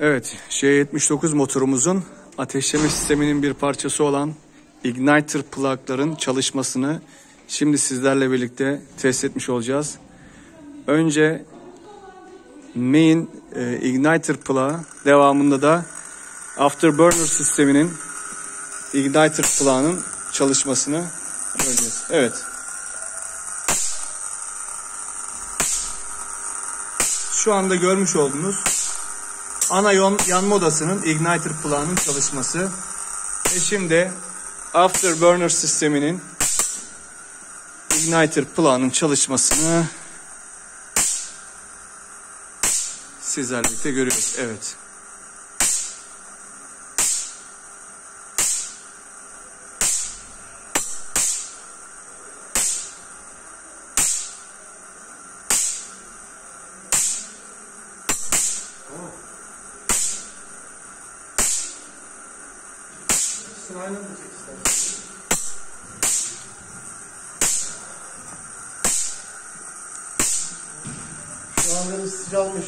Evet, J79 motorumuzun ateşleme sisteminin bir parçası olan igniter plug'ların çalışmasını şimdi sizlerle birlikte test etmiş olacağız. Önce main e, igniter plug devamında da afterburner sisteminin igniter plug'ının çalışmasını göreceğiz. Evet. Şu anda görmüş olduğunuz ana yan, yanma odasının igniter plug'ının çalışması. Ve şimdi afterburner sisteminin igniter plug'ının çalışmasını sizlerle birlikte görüyoruz. Evet. Sırayla mı çek istersen? Şu anda ısıtıcı almış.